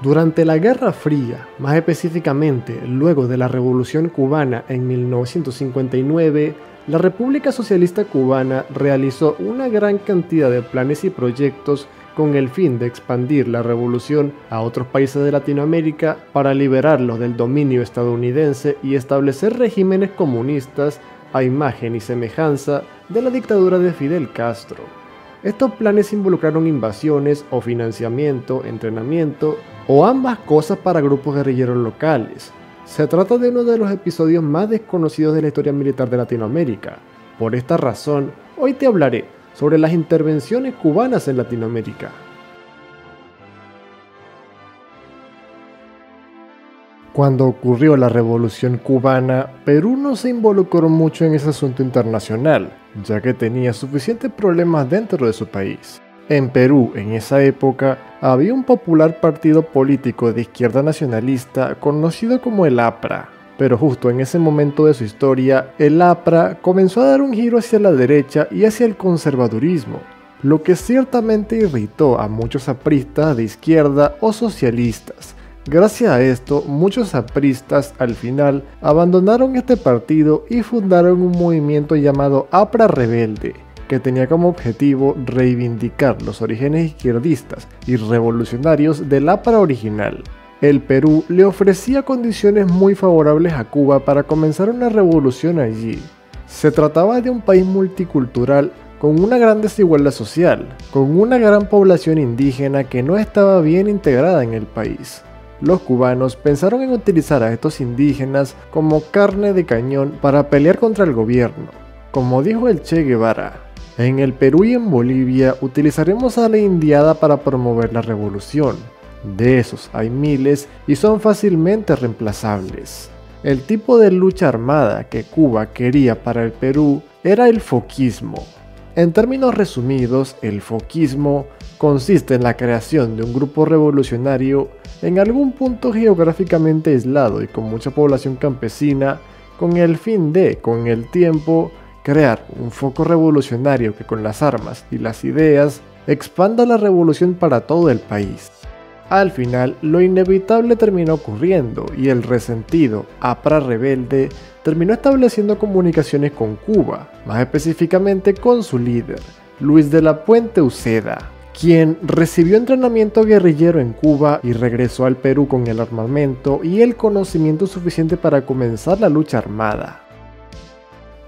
Durante la Guerra Fría, más específicamente luego de la Revolución Cubana en 1959, la República Socialista Cubana realizó una gran cantidad de planes y proyectos con el fin de expandir la revolución a otros países de Latinoamérica para liberarlos del dominio estadounidense y establecer regímenes comunistas a imagen y semejanza de la dictadura de Fidel Castro. Estos planes involucraron invasiones o financiamiento, entrenamiento o ambas cosas para grupos guerrilleros locales. Se trata de uno de los episodios más desconocidos de la historia militar de Latinoamérica. Por esta razón, hoy te hablaré sobre las intervenciones cubanas en Latinoamérica. Cuando ocurrió la Revolución cubana, Perú no se involucró mucho en ese asunto internacional, ya que tenía suficientes problemas dentro de su país. En Perú, en esa época, había un popular partido político de izquierda nacionalista conocido como el APRA, pero justo en ese momento de su historia, el APRA comenzó a dar un giro hacia la derecha y hacia el conservadurismo, lo que ciertamente irritó a muchos apristas de izquierda o socialistas, Gracias a esto, muchos apristas al final abandonaron este partido y fundaron un movimiento llamado APRA Rebelde, que tenía como objetivo reivindicar los orígenes izquierdistas y revolucionarios del APRA original. El Perú le ofrecía condiciones muy favorables a Cuba para comenzar una revolución allí. Se trataba de un país multicultural con una gran desigualdad social, con una gran población indígena que no estaba bien integrada en el país los cubanos pensaron en utilizar a estos indígenas como carne de cañón para pelear contra el gobierno. Como dijo el Che Guevara, en el Perú y en Bolivia utilizaremos a la indiada para promover la revolución. De esos hay miles y son fácilmente reemplazables. El tipo de lucha armada que Cuba quería para el Perú era el foquismo. En términos resumidos, el foquismo consiste en la creación de un grupo revolucionario en algún punto geográficamente aislado y con mucha población campesina, con el fin de, con el tiempo, crear un foco revolucionario que con las armas y las ideas expanda la revolución para todo el país. Al final, lo inevitable terminó ocurriendo y el resentido APRA rebelde terminó estableciendo comunicaciones con Cuba, más específicamente con su líder, Luis de la Puente Uceda, quien recibió entrenamiento guerrillero en Cuba y regresó al Perú con el armamento y el conocimiento suficiente para comenzar la lucha armada.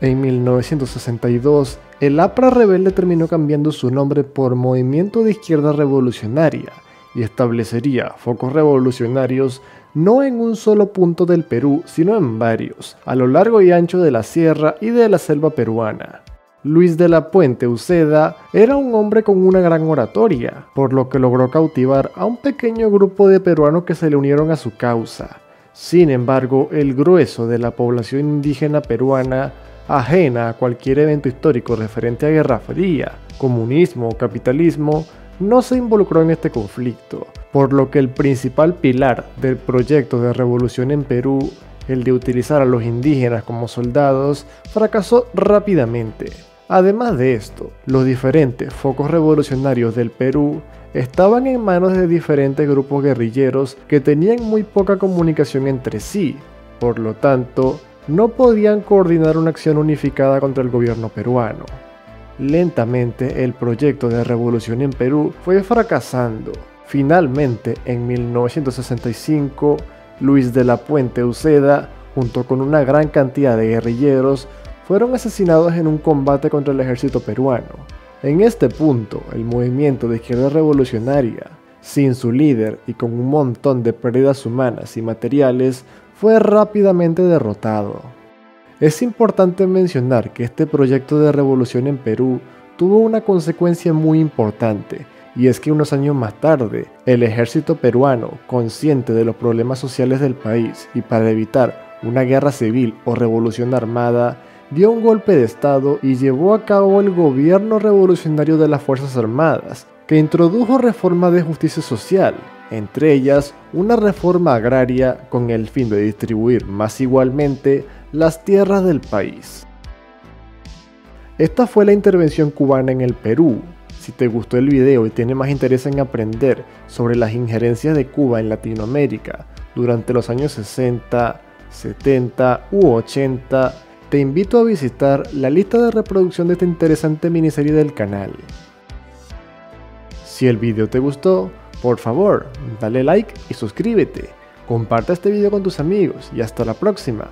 En 1962, el APRA rebelde terminó cambiando su nombre por Movimiento de Izquierda Revolucionaria y establecería focos revolucionarios no en un solo punto del Perú, sino en varios, a lo largo y ancho de la sierra y de la selva peruana. Luis de la Puente Uceda era un hombre con una gran oratoria, por lo que logró cautivar a un pequeño grupo de peruanos que se le unieron a su causa. Sin embargo, el grueso de la población indígena peruana, ajena a cualquier evento histórico referente a Guerra Fría, comunismo o capitalismo, no se involucró en este conflicto, por lo que el principal pilar del proyecto de revolución en Perú el de utilizar a los indígenas como soldados, fracasó rápidamente. Además de esto, los diferentes focos revolucionarios del Perú estaban en manos de diferentes grupos guerrilleros que tenían muy poca comunicación entre sí, por lo tanto, no podían coordinar una acción unificada contra el gobierno peruano. Lentamente, el proyecto de revolución en Perú fue fracasando. Finalmente, en 1965, Luis de la Puente Uceda, junto con una gran cantidad de guerrilleros, fueron asesinados en un combate contra el ejército peruano. En este punto, el movimiento de izquierda revolucionaria, sin su líder y con un montón de pérdidas humanas y materiales, fue rápidamente derrotado. Es importante mencionar que este proyecto de revolución en Perú tuvo una consecuencia muy importante, y es que unos años más tarde, el ejército peruano, consciente de los problemas sociales del país y para evitar una guerra civil o revolución armada, dio un golpe de Estado y llevó a cabo el gobierno revolucionario de las Fuerzas Armadas, que introdujo reformas de justicia social, entre ellas una reforma agraria con el fin de distribuir más igualmente las tierras del país. Esta fue la intervención cubana en el Perú. Si te gustó el video y tienes más interés en aprender sobre las injerencias de Cuba en Latinoamérica durante los años 60, 70 u 80, te invito a visitar la lista de reproducción de esta interesante miniserie del canal. Si el video te gustó, por favor, dale like y suscríbete. Comparte este video con tus amigos y hasta la próxima.